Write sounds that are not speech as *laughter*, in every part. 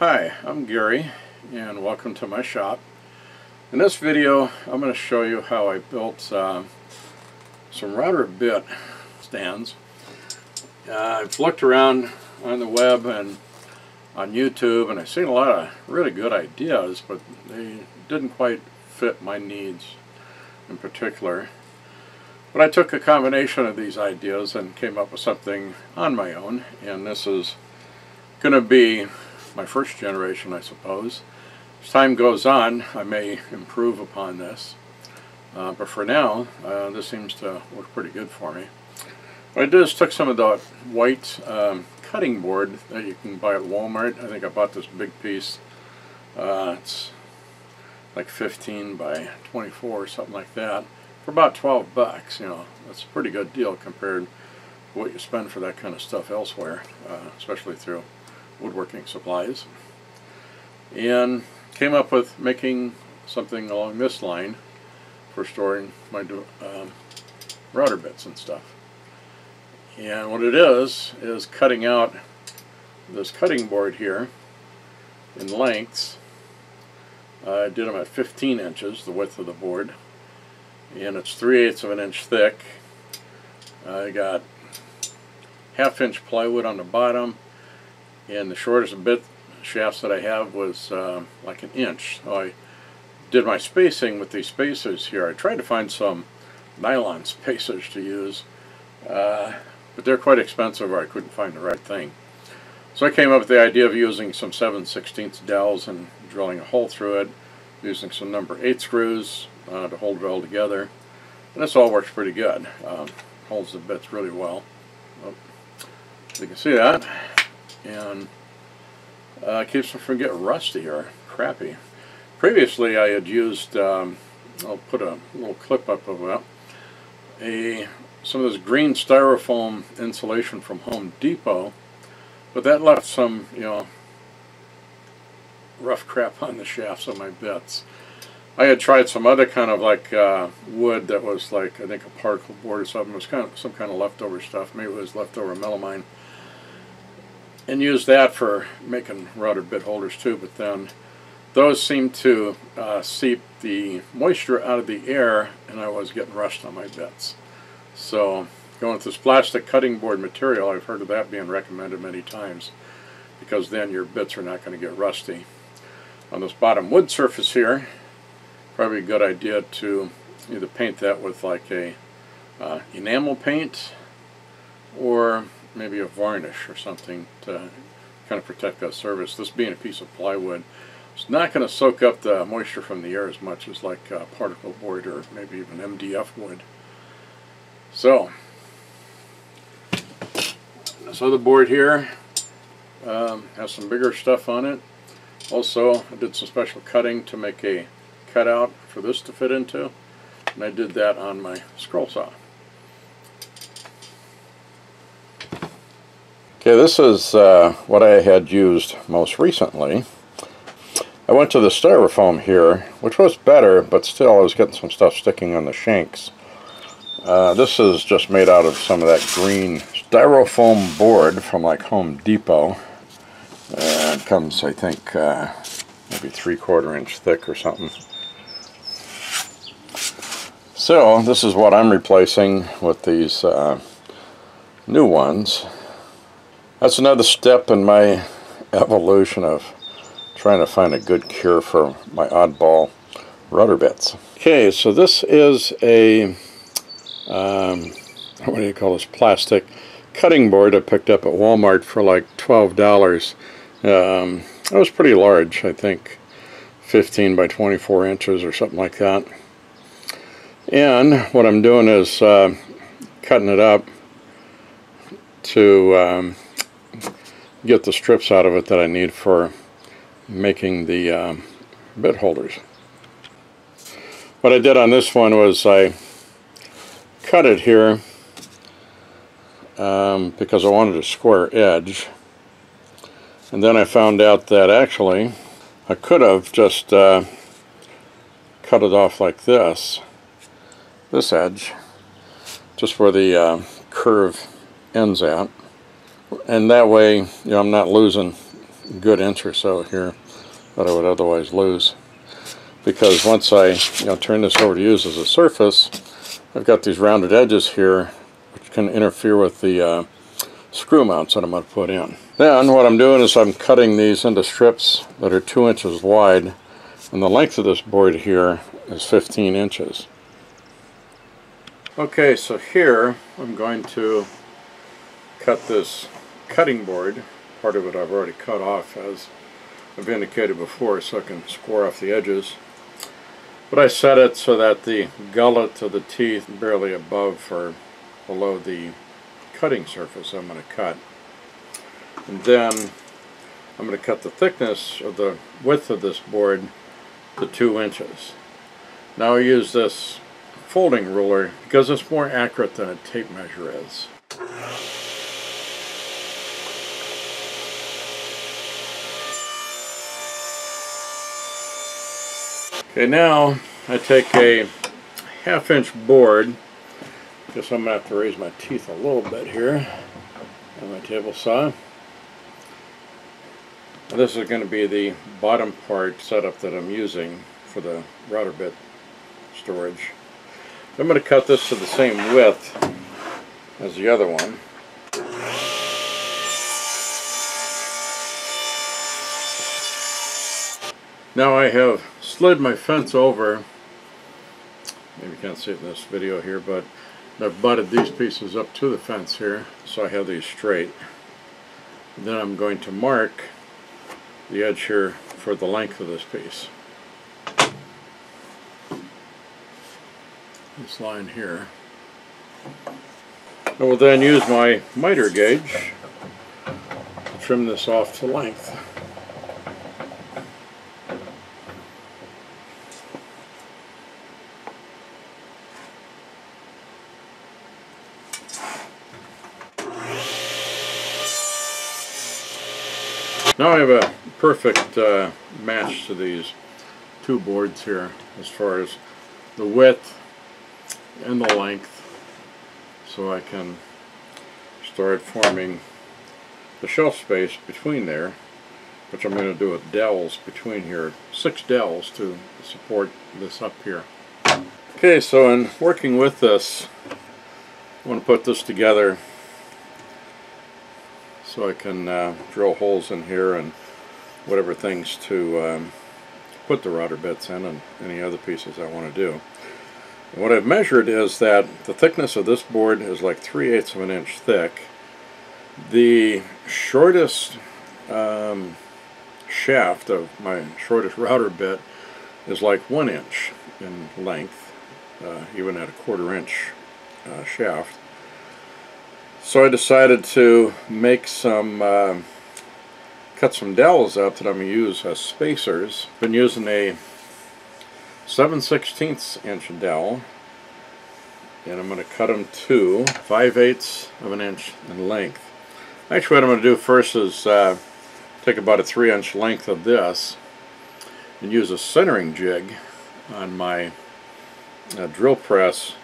Hi, I'm Gary and welcome to my shop. In this video I'm going to show you how I built uh, some router bit stands. Uh, I've looked around on the web and on YouTube and I've seen a lot of really good ideas but they didn't quite fit my needs in particular. But I took a combination of these ideas and came up with something on my own and this is going to be my first generation, I suppose. As time goes on, I may improve upon this. Uh, but for now, uh, this seems to work pretty good for me. What I did is took some of the white um, cutting board that you can buy at Walmart. I think I bought this big piece. Uh, it's like 15 by 24 or something like that for about 12 bucks. You know, that's a pretty good deal compared to what you spend for that kind of stuff elsewhere, uh, especially through woodworking supplies and came up with making something along this line for storing my um, router bits and stuff. And what it is, is cutting out this cutting board here in lengths. I did them at 15 inches, the width of the board, and it's 3 eighths of an inch thick. I got half inch plywood on the bottom, and the shortest bit shafts that I have was uh, like an inch. So I did my spacing with these spacers here. I tried to find some nylon *laughs* spacers to use, uh, but they're quite expensive or I couldn't find the right thing. So I came up with the idea of using some 7 16 dowels and drilling a hole through it, using some number 8 screws uh, to hold it all together. And this all works pretty good. Um, holds the bits really well. Oh, you can see that and uh, keeps them from getting rusty or crappy. Previously I had used, um, I'll put a little clip up of that, a, some of this green styrofoam insulation from Home Depot, but that left some, you know, rough crap on the shafts of my bits. I had tried some other kind of like uh, wood that was like I think a particle board or something. It was kind of some kind of leftover stuff. Maybe it was leftover melamine and use that for making router bit holders too, but then those seem to uh, seep the moisture out of the air and I was getting rust on my bits. So going with this plastic cutting board material, I've heard of that being recommended many times because then your bits are not going to get rusty. On this bottom wood surface here, probably a good idea to either paint that with like a uh, enamel paint or maybe a varnish or something to kind of protect that surface. This being a piece of plywood, it's not going to soak up the moisture from the air as much as like particle board or maybe even MDF would. So, this other board here um, has some bigger stuff on it. Also, I did some special cutting to make a cutout for this to fit into, and I did that on my scroll saw. Okay, this is uh, what I had used most recently. I went to the styrofoam here, which was better, but still I was getting some stuff sticking on the shanks. Uh, this is just made out of some of that green styrofoam board from like Home Depot. Uh, it comes, I think, uh, maybe three-quarter inch thick or something. So, this is what I'm replacing with these uh, new ones. That's another step in my evolution of trying to find a good cure for my oddball router bits. Okay, so this is a, um, what do you call this, plastic cutting board I picked up at Walmart for like $12. Um, it was pretty large, I think 15 by 24 inches or something like that. And what I'm doing is uh, cutting it up to um, get the strips out of it that I need for making the um, bit holders. What I did on this one was I cut it here um, because I wanted a square edge and then I found out that actually I could have just uh, cut it off like this this edge just where the uh, curve ends at and that way you know I'm not losing good inch or so here that I would otherwise lose. Because once I you know, turn this over to use as a surface, I've got these rounded edges here which can interfere with the uh, screw mounts that I'm going to put in. Then what I'm doing is I'm cutting these into strips that are 2 inches wide and the length of this board here is 15 inches. Okay, so here I'm going to cut this cutting board. Part of it I've already cut off as I've indicated before so I can score off the edges. But I set it so that the gullet of the teeth barely above or below the cutting surface I'm going to cut. And then I'm going to cut the thickness of the width of this board to 2 inches. Now I use this folding ruler because it's more accurate than a tape measure is. Okay, now I take a half inch board. Guess I'm going to have to raise my teeth a little bit here on my table saw. This is going to be the bottom part setup that I'm using for the router bit storage. I'm going to cut this to the same width as the other one. Now I have slid my fence over, maybe you can't see it in this video here, but I've butted these pieces up to the fence here, so I have these straight. Then I'm going to mark the edge here for the length of this piece. This line here. I will then use my miter gauge to trim this off to length. Now I have a perfect uh, match to these two boards here as far as the width and the length so I can start forming the shelf space between there which I'm going to do with dowels between here six dowels to support this up here. Okay so in working with this I want to put this together so I can uh, drill holes in here and whatever things to um, put the router bits in and any other pieces I want to do. And what I've measured is that the thickness of this board is like 3 eighths of an inch thick. The shortest um, shaft of my shortest *laughs* router bit is like 1 inch in length, uh, even at a quarter inch uh, shaft. So I decided to make some, uh, cut some dowels out that I'm going to use as spacers. Been using a 7 16 inch dowel and I'm going to cut them to 5 eighths of an inch in length. Actually what I'm going to do first is uh, take about a 3 inch length of this and use a centering jig on my uh, drill press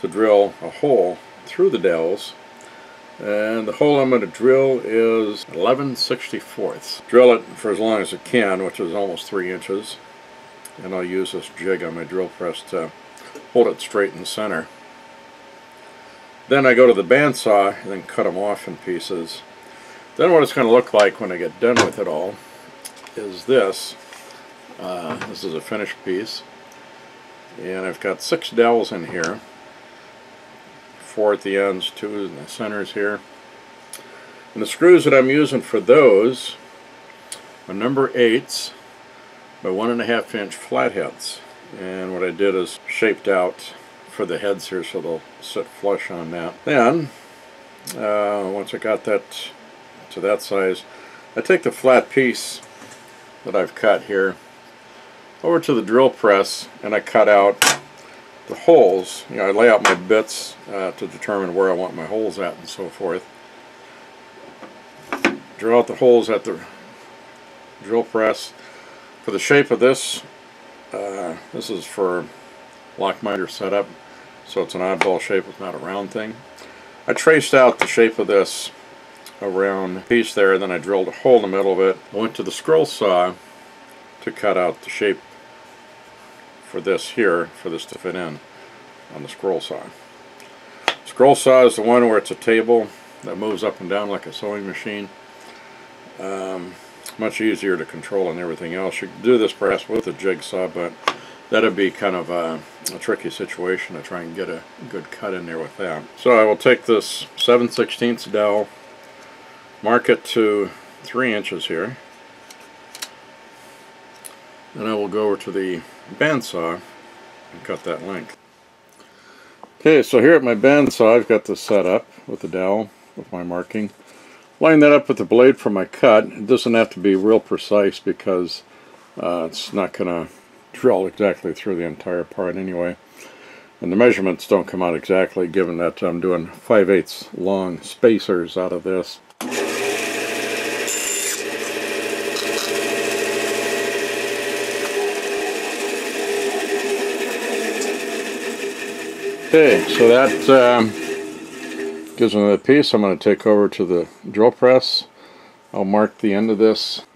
to drill a hole through the dowels and the hole I'm going to drill is 11 64ths. Drill it for as long as it can, which is almost 3 inches. And I'll use this jig on my drill press to hold it straight in the center. Then I go to the bandsaw and then cut them off in pieces. Then what it's going to look like when I get done with it all is this. Uh, this is a finished piece. And I've got six dowels in here four at the ends, two in the centers here. And the screws that I'm using for those are number eights by one and a half inch flatheads. And what I did is shaped out for the heads here so they'll sit flush on that. Then, uh, once I got that to that size, I take the flat piece that I've cut here over to the drill press and I cut out the holes, you know, I lay out my bits uh, to determine where I want my holes at and so forth. Drill out the holes at the drill press. For the shape of this, uh, this is for lock miter setup, so it's an oddball shape, it's not a round thing. I traced out the shape of this a round piece there, then I drilled a hole in the middle of it. I went to the scroll saw to cut out the shape for this here, for this to fit in on the scroll saw. Scroll saw is the one where it's a table that moves up and down like a sewing machine. Um, much easier to control and everything else. You can do this perhaps with a jigsaw, but that'd be kind of a, a, tricky situation to try and get a good cut in there with that. So I will take this 7 16 dowel, mark it to 3 inches here, then I will go over to the bandsaw and cut that length. Okay, so here at my bandsaw I've got this set up with the dowel with my marking. Line that up with the blade for my cut. It doesn't have to be real precise because uh, it's not going to drill exactly through the entire part anyway. And the measurements don't come out exactly given that I'm doing 5 eighths long spacers out of this. Okay, so that um, gives me the piece. I'm going to take over to the drill press. I'll mark the end of this.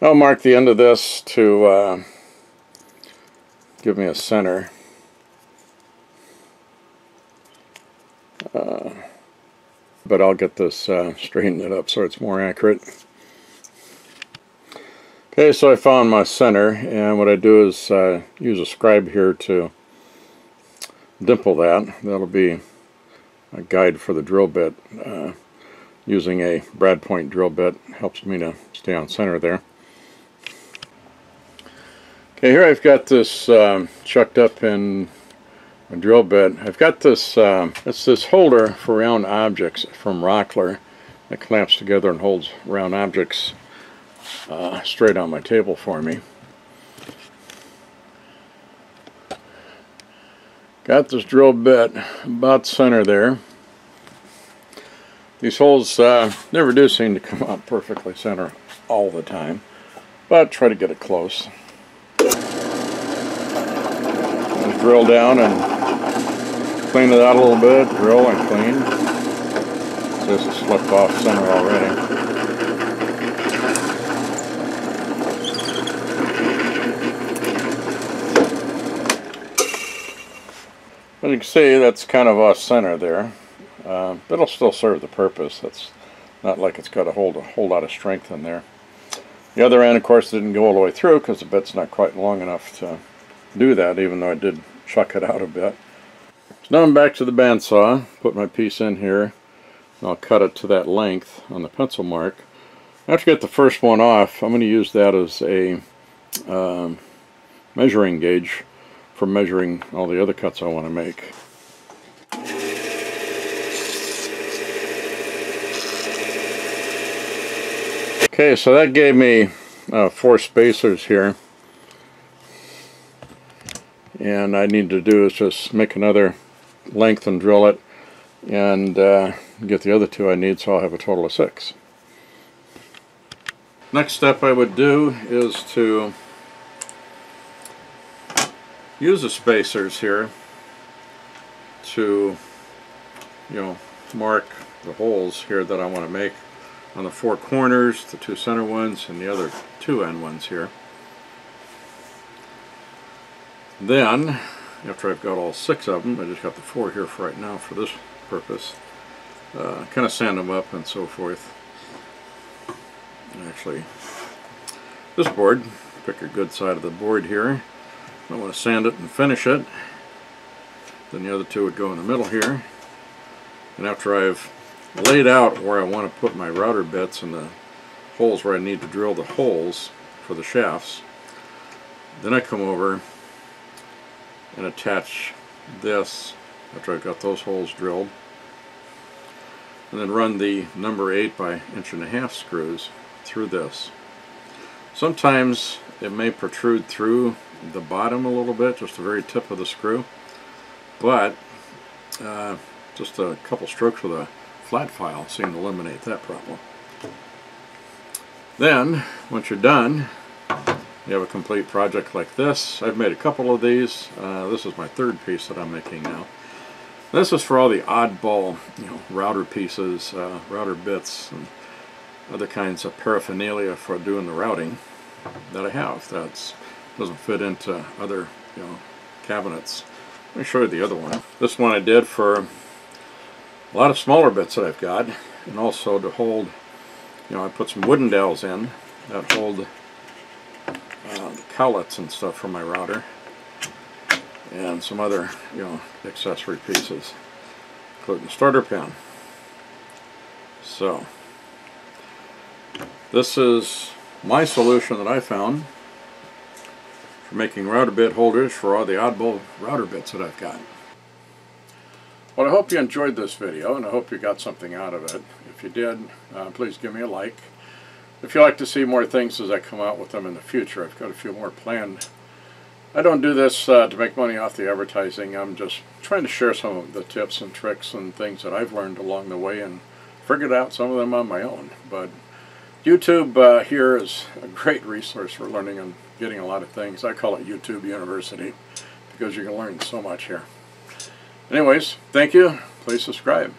I'll mark the end of this to uh, give me a center. Uh, but I'll get this uh, straightened it up so it's more accurate. Okay, so I found my center, and what I do is uh, use a scribe here to dimple that. That'll be a guide for the drill bit. Uh, using a brad point drill bit helps me to stay on center there. Okay, here I've got this um, chucked up in a drill bit. I've got this, um, it's this holder for round objects from Rockler that clamps together and holds round objects uh, straight on my table for me. Got this drill bit about center there. These holes uh, never do seem to come out perfectly center all the time, but try to get it close. Just drill down and clean it out a little bit, drill and clean. This is slipped off center already. As you can see, that's kind of off center there. Uh, but it'll still serve the purpose. It's not like it's got a whole, a whole lot of strength in there. The other end, of course, didn't go all the way through because the bit's not quite long enough to do that, even though I did chuck it out a bit. So now I'm back to the bandsaw. Put my piece in here. And I'll cut it to that length on the pencil mark. After I get the first one off, I'm going to use that as a um, measuring gauge for measuring all the other cuts I want to make. Okay, so that gave me uh, four spacers here. And I need to do is just make another length and drill it and uh, get the other two I need so I'll have a total of six. Next step I would do is to use the spacers here to you know mark the holes here that I want to make on the four corners, the two center ones, and the other two end ones here. Then, after I've got all six of them, I just got the four here for right now for this purpose, uh, kind of sand them up and so forth. Actually, this board, pick a good side of the board here, I want to sand it and finish it. Then the other two would go in the middle here. And after I've laid out where I want to put my router bits and the holes where I need to drill the holes for the shafts, then I come over and attach this after I've got those holes drilled and then run the number 8 by inch and a half screws through this. Sometimes it may protrude through the bottom a little bit, just the very tip of the screw. But uh, just a couple strokes with a flat file seem to eliminate that problem. Then, once you're done, you have a complete project like this. I've made a couple of these. Uh, this is my third piece that I'm making now. This is for all the oddball, you know, router pieces, uh, router bits, and other kinds of paraphernalia for doing the routing that I have. That doesn't fit into other, you know, cabinets. Let me show you the other one. This one I did for a lot of smaller bits that I've got, and also to hold, you know, I put some wooden dowels in that hold uh, the collets and stuff for my router and some other you know accessory pieces including the starter pin so this is my solution that I found making router bit holders for all the oddball router bits that I've got well I hope you enjoyed this video and I hope you got something out of it if you did uh, please give me a like if you'd like to see more things as I come out with them in the future I've got a few more planned I don't do this uh, to make money off the advertising. I'm just trying to share some of the tips and tricks and things that I've learned along the way and figured out some of them on my own. But YouTube uh, here is a great resource for learning and getting a lot of things. I call it YouTube University because you can learn so much here. Anyways, thank you. Please subscribe.